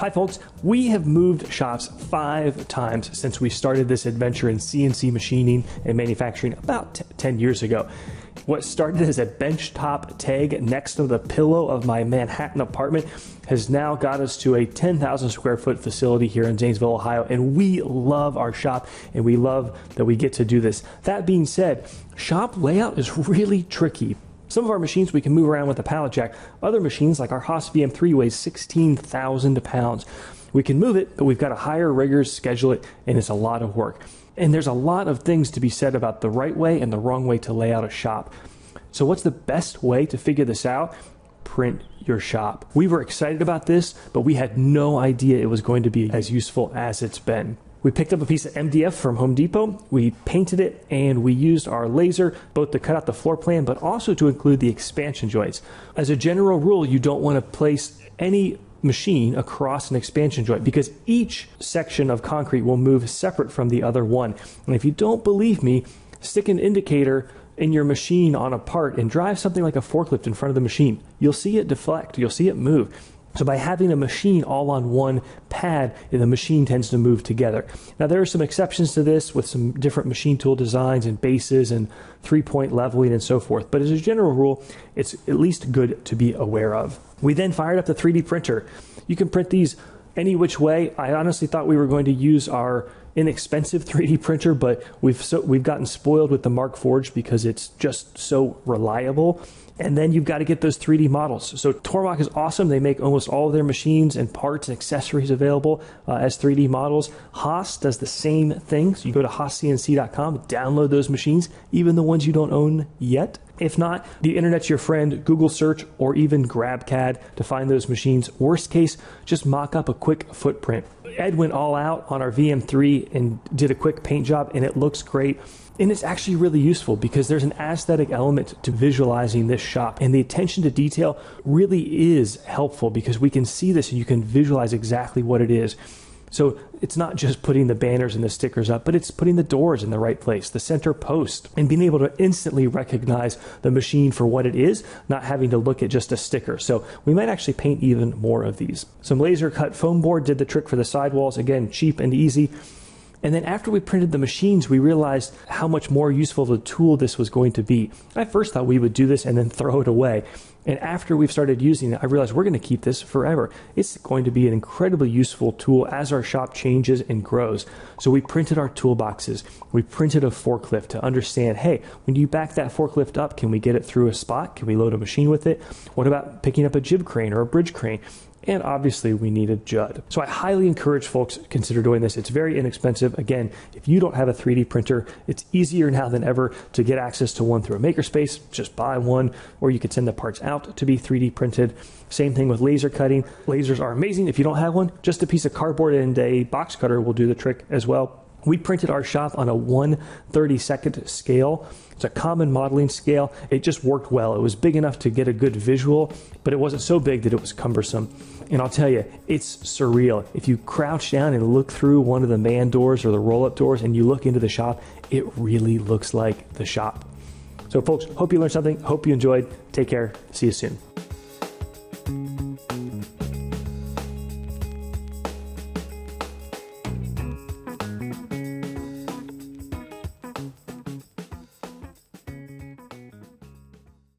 Hi, folks. We have moved shops five times since we started this adventure in CNC machining and manufacturing about t- 10 years ago. What started as a benchtop Taig next to the pillow of my Manhattan apartment has now got us to a 10,000 square foot facility here in Zanesville, Ohio, and we love our shop and we love that we get to do this. That being said, shop layout is really tricky. Some of our machines we can move around with a pallet jack. Other machines, like our Haas VM3, weighs 16,000 pounds. We can move it, but we've got to hire riggers, schedule it, and it's a lot of work. And there's a lot of things to be said about the right way and the wrong way to lay out a shop. So, what's the best way to figure this out? Print your shop. We were excited about this, but we had no idea it was going to be as useful as it's been. We picked up a piece of MDF from Home Depot, we painted it, and we used our laser both to cut out the floor plan but also to include the expansion joints. As a general rule, you don't want to place any machine across an expansion joint because each section of concrete will move separate from the other one. And if you don't believe me, stick an indicator in your machine on a part and drive something like a forklift in front of the machine. You'll see it deflect, you'll see it move. So by having a machine all on one pad, the machine tends to move together. Now there are some exceptions to this with some different machine tool designs and bases and three-point leveling and so forth. But as a general rule, it's at least good to be aware of. We then fired up the 3D printer. You can print these any which way. I honestly thought we were going to use our inexpensive 3D printer, but we've so, we've gotten spoiled with the MarkForged because it's just so reliable and then you've got to get those 3D models. So Tormach is awesome. They make almost all of their machines and parts and accessories available uh, as 3D models. Haas does the same thing. So you go to haascnc.com, download those machines, even the ones you don't own yet. If not, the internet's your friend. Google search or even GrabCAD to find those machines. Worst case, just mock up a quick footprint. Ed went all out on our VM3 and did a quick paint job, and it looks great. And it's actually really useful because there's an aesthetic element to visualizing this shop. And the attention to detail really is helpful because we can see this and you can visualize exactly what it is. So it's not just putting the banners and the stickers up, but it's putting the doors in the right place, the center post, and being able to instantly recognize the machine for what it is, not having to look at just a sticker. So we might actually paint even more of these. Some laser cut foam board did the trick for the sidewalls. Again, cheap and easy. And then after we printed the machines, we realized how much more useful a tool this was going to be. I first thought we would do this and then throw it away. And after we've started using it, I realized we're going to keep this forever. It's going to be an incredibly useful tool as our shop changes and grows. So we printed our toolboxes. We printed a forklift to understand, hey, when you back that forklift up, can we get it through a spot? Can we load a machine with it? What about picking up a jib crane or a bridge crane? And obviously we need a Judd. So I highly encourage folks consider doing this. It's very inexpensive. Again, if you don't have a 3D printer, it's easier now than ever to get access to one through a makerspace. Just buy one, or you could send the parts out to be 3D printed. Same thing with laser cutting. Lasers are amazing. If you don't have one, just a piece of cardboard and a box cutter will do the trick as well. We printed our shop on a 132nd scale. It's a common modeling scale. It just worked well. It was big enough to get a good visual, but it wasn't so big that it was cumbersome. And I'll tell you, it's surreal. If you crouch down and look through one of the man doors or the roll up doors and you look into the shop, it really looks like the shop. So, folks, hope you learned something. Hope you enjoyed. Take care. See you soon.